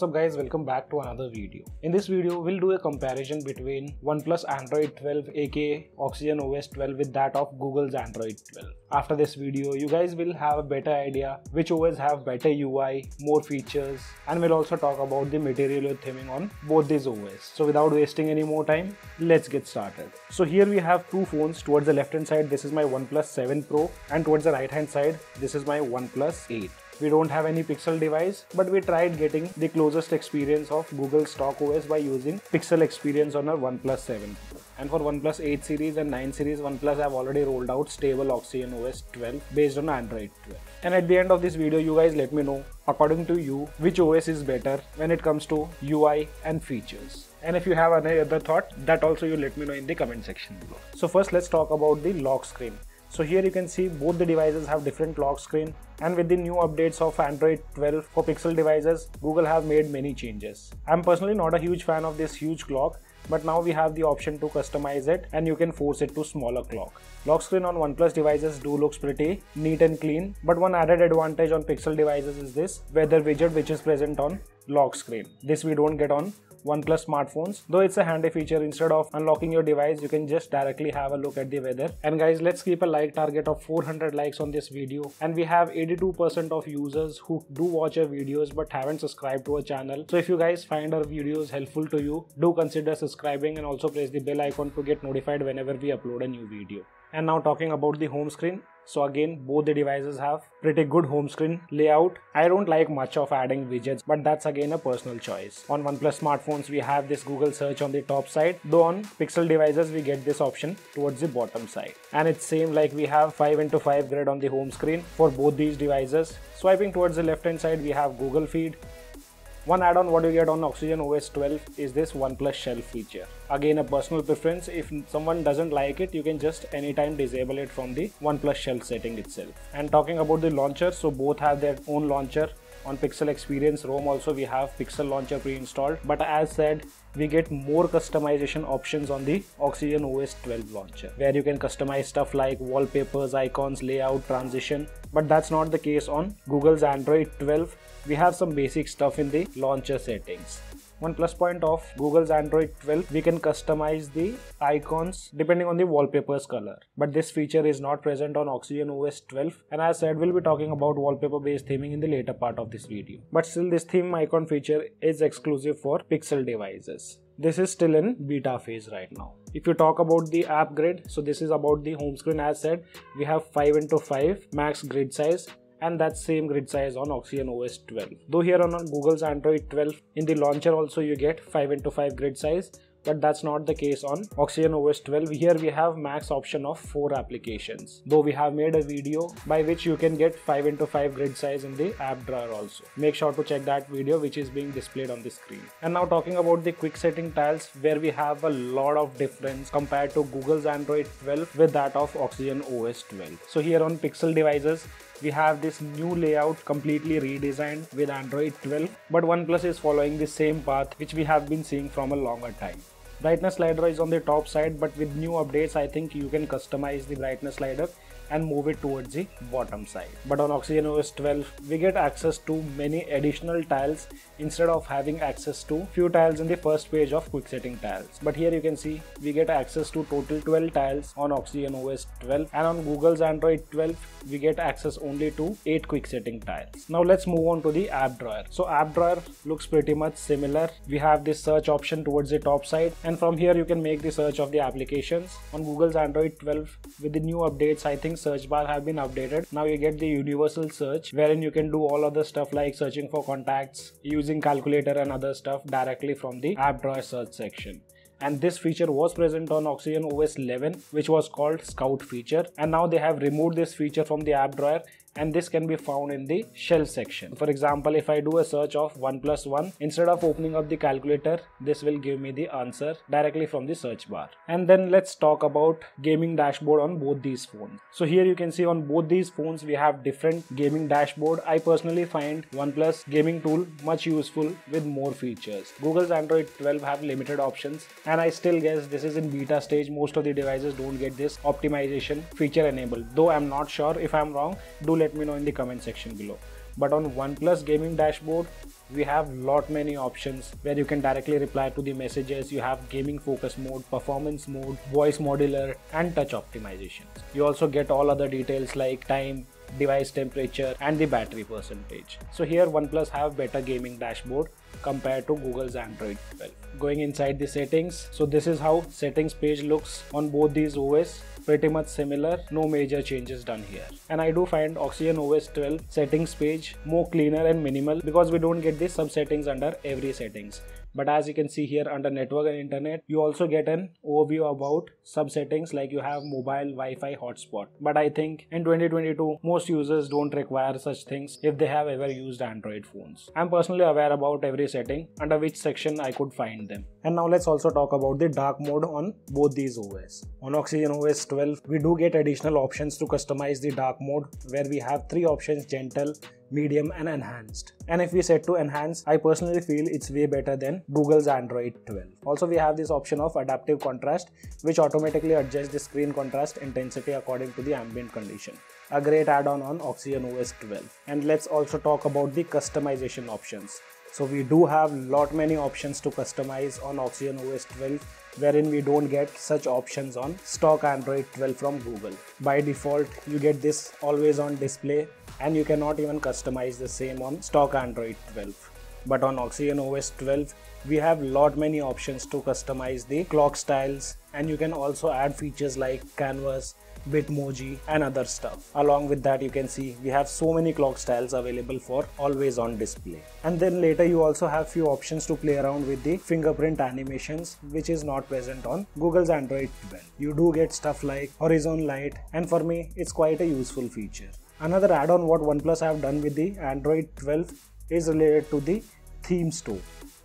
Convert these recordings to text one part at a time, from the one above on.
What's up guys, welcome back to another video. In this video, we'll do a comparison between OnePlus Android 12 aka Oxygen OS 12 with that of Google's Android 12. After this video, you guys will have a better idea which OS have better UI, more features and we'll also talk about the material theming on both these OS. So without wasting any more time, let's get started. So here we have two phones towards the left hand side this is my OnePlus 7 Pro and towards the right hand side this is my OnePlus 8 we don't have any pixel device but we tried getting the closest experience of google stock os by using pixel experience on our oneplus 7 and for oneplus 8 series and 9 series oneplus have already rolled out stable oxygen os 12 based on android 12 and at the end of this video you guys let me know according to you which os is better when it comes to ui and features. And if you have any other thought that also you let me know in the comment section below. So first let's talk about the lock screen so here you can see both the devices have different lock screen and with the new updates of Android 12 for Pixel devices, Google have made many changes. I'm personally not a huge fan of this huge clock but now we have the option to customize it and you can force it to smaller clock. Lock screen on OnePlus devices do looks pretty neat and clean but one added advantage on Pixel devices is this weather widget which is present on lock screen. This we don't get on OnePlus smartphones. Though it's a handy feature, instead of unlocking your device, you can just directly have a look at the weather. And guys, let's keep a like target of 400 likes on this video. And we have 82% of users who do watch our videos but haven't subscribed to our channel. So if you guys find our videos helpful to you, do consider subscribing and also press the bell icon to get notified whenever we upload a new video. And now talking about the home screen. So again, both the devices have pretty good home screen layout. I don't like much of adding widgets, but that's again a personal choice. On OnePlus smartphones, we have this Google search on the top side, though on Pixel devices, we get this option towards the bottom side. And it's same like we have 5 into 5 grid on the home screen for both these devices. Swiping towards the left hand side, we have Google Feed, one add-on what you get on Oxygen OS 12 is this OnePlus Shelf feature. Again a personal preference, if someone doesn't like it, you can just anytime disable it from the OnePlus Shelf setting itself. And talking about the launcher, so both have their own launcher. On Pixel Experience ROM also we have Pixel Launcher pre-installed but as said we get more customization options on the Oxygen OS 12 launcher where you can customize stuff like wallpapers, icons, layout, transition but that's not the case on Google's Android 12 we have some basic stuff in the launcher settings. One plus point of Google's Android 12, we can customize the icons depending on the wallpaper's color. But this feature is not present on Oxygen OS 12 and as said, we'll be talking about wallpaper based theming in the later part of this video. But still this theme icon feature is exclusive for Pixel devices. This is still in beta phase right now. If you talk about the app grid, so this is about the home screen as said, we have 5 into 5 max grid size and that same grid size on Oxygen OS 12. Though here on Google's Android 12 in the launcher also you get 5 into 5 grid size but that's not the case on Oxygen OS 12. Here we have max option of 4 applications. Though we have made a video by which you can get 5 into 5 grid size in the app drawer also. Make sure to check that video which is being displayed on the screen. And now talking about the quick setting tiles where we have a lot of difference compared to Google's Android 12 with that of Oxygen OS 12. So here on Pixel devices we have this new layout completely redesigned with Android 12 but OnePlus is following the same path which we have been seeing from a longer time. Brightness slider is on the top side but with new updates I think you can customize the brightness slider and move it towards the bottom side. But on Oxygen OS 12, we get access to many additional tiles instead of having access to few tiles in the first page of quick setting tiles. But here you can see we get access to total 12 tiles on Oxygen OS 12 and on Google's Android 12, we get access only to 8 quick setting tiles. Now let's move on to the app drawer. So app drawer looks pretty much similar. We have this search option towards the top side and from here you can make the search of the applications. On Google's Android 12 with the new updates I think search bar have been updated. Now you get the universal search wherein you can do all other stuff like searching for contacts, using calculator and other stuff directly from the app drawer search section and this feature was present on Oxygen OS 11 which was called Scout feature and now they have removed this feature from the app drawer and this can be found in the Shelf section. For example, if I do a search of 1 plus 1, instead of opening up the calculator, this will give me the answer directly from the search bar. And then let's talk about gaming dashboard on both these phones. So here you can see on both these phones we have different gaming dashboard. I personally find OnePlus gaming tool much useful with more features. Google's Android 12 have limited options and I still guess this is in beta stage. Most of the devices don't get this optimization feature enabled. Though I'm not sure if I'm wrong, do let me know in the comment section below. but on OnePlus gaming dashboard we have lot many options where you can directly reply to the messages you have gaming focus mode performance mode voice modular and touch optimizations you also get all other details like time device temperature and the battery percentage. So here oneplus have better gaming dashboard compared to google's android 12 going inside the settings so this is how settings page looks on both these os pretty much similar no major changes done here. And i do find oxygen os 12 settings page more cleaner and minimal because we don't get the sub settings under every settings but as you can see here under network and internet you also get an overview about sub settings like you have mobile wi-fi hotspot. But i think in 2022 most users don't require such things if they have ever used android phones. I'm personally aware about every setting under which section i could find them. And now let's also talk about the dark mode on both these os on oxygen os 12 we do get additional options to customize the dark mode where we have three options gentle medium and enhanced. And if we set to enhance i personally feel it's way better than google's android 12 also we have this option of adaptive contrast which automatically adjusts the screen contrast intensity according to the ambient condition. A great add-on on oxygen os 12 and let's also talk about the customization options. So we do have lot many options to customize on oxygen os 12 wherein we don't get such options on stock Android 12 from Google. By default, you get this always on display and you cannot even customize the same on stock Android 12. But on Oxygen OS 12, we have lot many options to customize the clock styles and you can also add features like canvas Bitmoji and other stuff. Along with that you can see we have so many clock styles available for always on display. And then later you also have few options to play around with the fingerprint animations which is not present on Google's Android 12. You do get stuff like horizon light and for me it's quite a useful feature. Another add-on what OnePlus have done with the Android 12 is related to the theme store.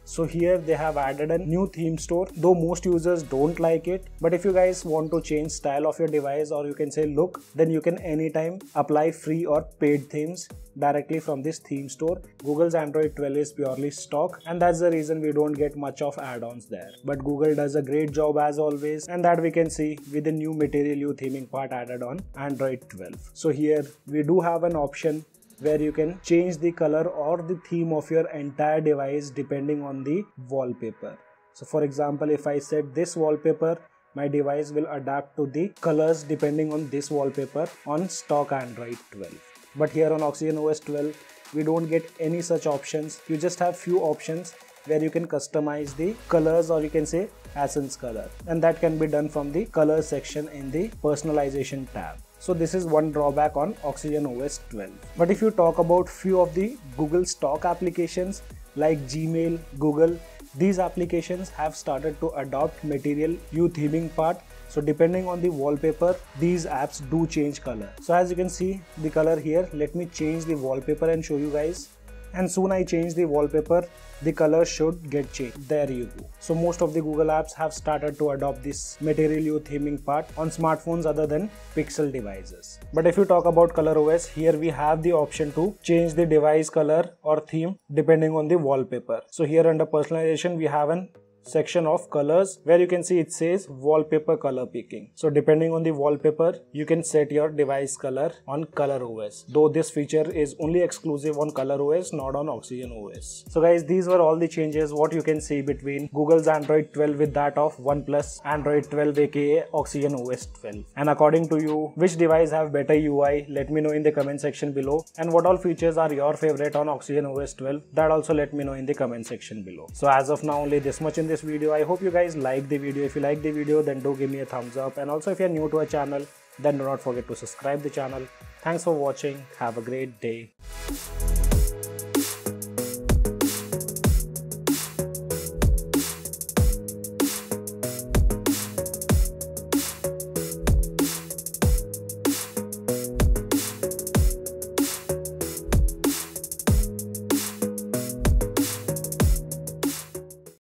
So here they have added a new theme store, though most users don't like it. But if you guys want to change style of your device or you can say look, then you can anytime apply free or paid themes directly from this theme store. Google's Android 12 is purely stock and that's the reason we don't get much of add-ons there. But Google does a great job as always and that we can see with the new Material You theming part added on Android 12. So here we do have an option where you can change the color or the theme of your entire device depending on the wallpaper. So for example, if I set this wallpaper, my device will adapt to the colors depending on this wallpaper on stock Android 12. But here on Oxygen OS 12, we don't get any such options. You just have few options where you can customize the colors or you can say essence color and that can be done from the color section in the personalization tab. So this is one drawback on Oxygen OS 12. But if you talk about few of the Google stock applications like Gmail, Google, these applications have started to adopt Material You theming part. So depending on the wallpaper these apps do change color. So as you can see the color here let me change the wallpaper and show you guys and soon I change the wallpaper. The color should get changed. There you go. So most of the google apps have started to adopt this material you theming part on smartphones other than pixel devices. But if you talk about color os here we have the option to change the device color or theme depending on the wallpaper. So here under personalization we have an section of colors where you can see it says wallpaper color picking. So depending on the wallpaper, you can set your device color on Color OS. Though this feature is only exclusive on Color OS, not on Oxygen OS. So guys, these were all the changes what you can see between Google's Android 12 with that of OnePlus Android 12 aka Oxygen OS 12. And according to you, which device have better UI? Let me know in the comment section below. And what all features are your favorite on Oxygen OS 12? That also let me know in the comment section below. So as of now, only this much in this video. I hope you guys like the video. If you like the video, then do give me a thumbs up. And also if you're new to our channel, then do not forget to subscribe the channel. Thanks for watching. Have a great day.